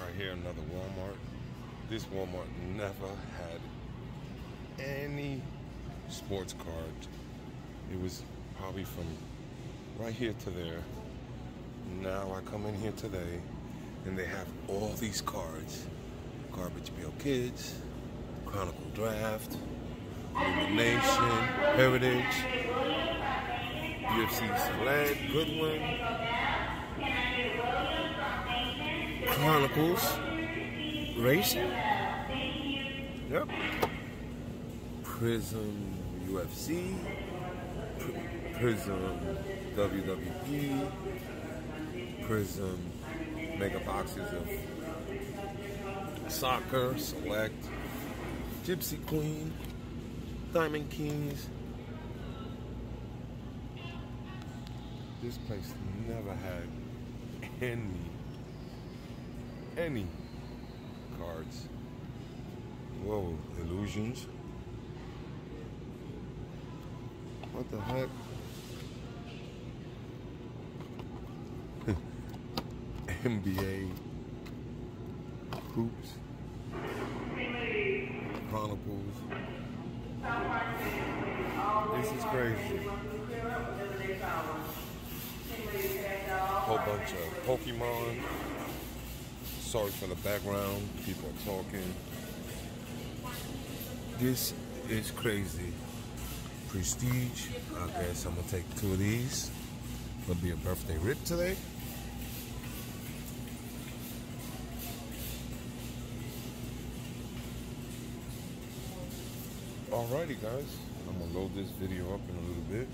Right here, another Walmart. This Walmart never had any sports cards. It was probably from right here to there. Now I come in here today and they have all these cards. Garbage Pail Kids, Chronicle Draft, Illumination, Heritage, UFC Select, Goodwin, Chronicles, Racing, yep, Prizm UFC, Prizm WWE, Prizm mega boxes of soccer, select, Gypsy Queen, Diamond Kings. This place never had any, any cards. Whoa, illusions. What the heck? NBA hoops, chronicles. This is crazy. Whole bunch of Pokemon. Sorry for the background. People are talking. This is crazy. Prestige. I guess I'm gonna take two of these. It'll be a birthday rip today. Alrighty guys, I'm gonna load this video up in a little bit.